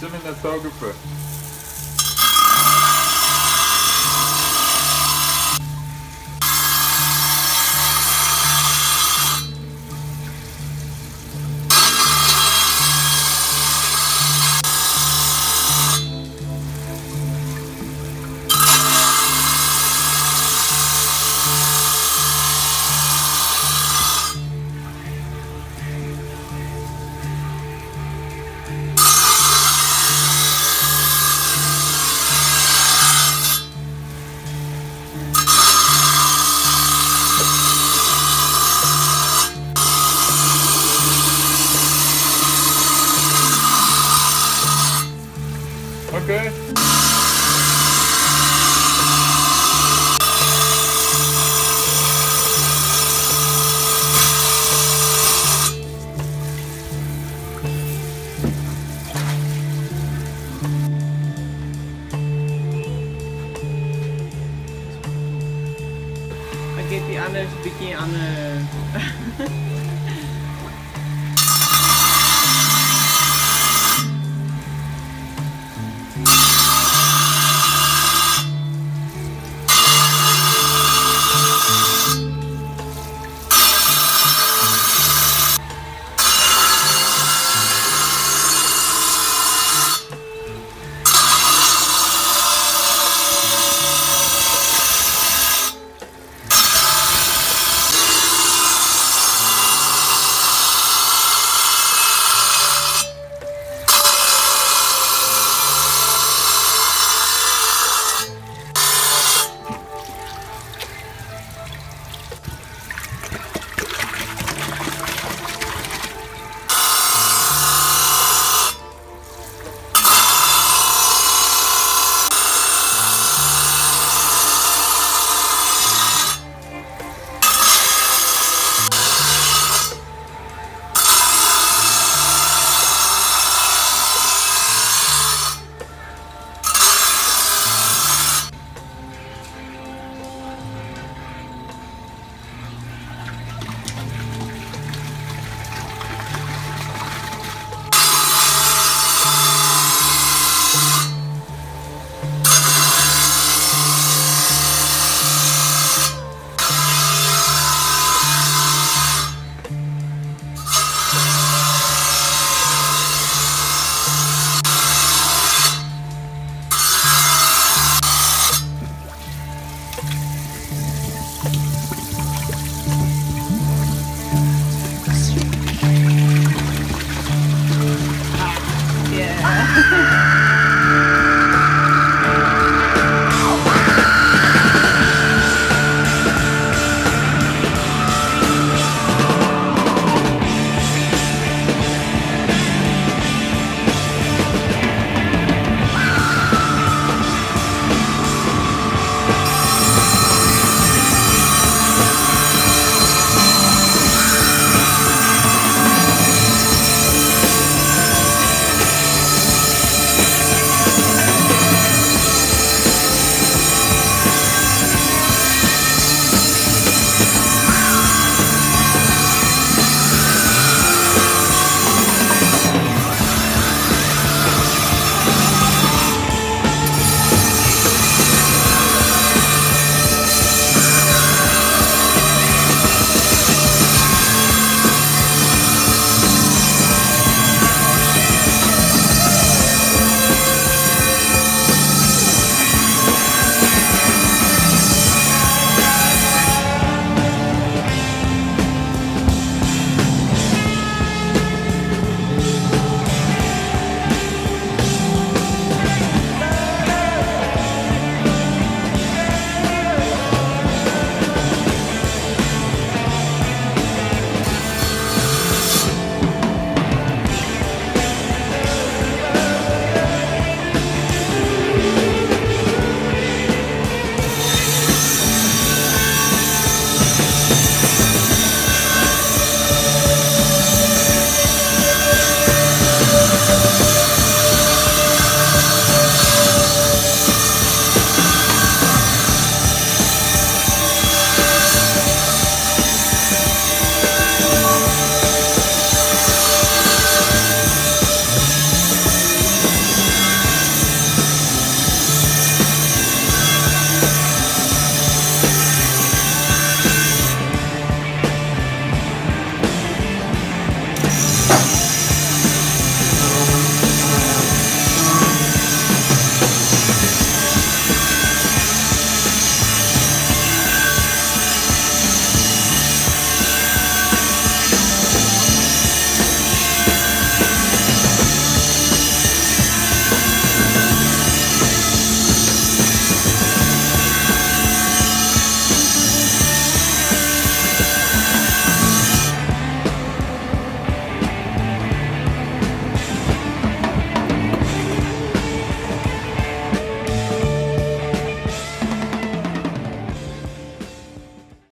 cinematographer. Oké. Geeft die beetje aan de...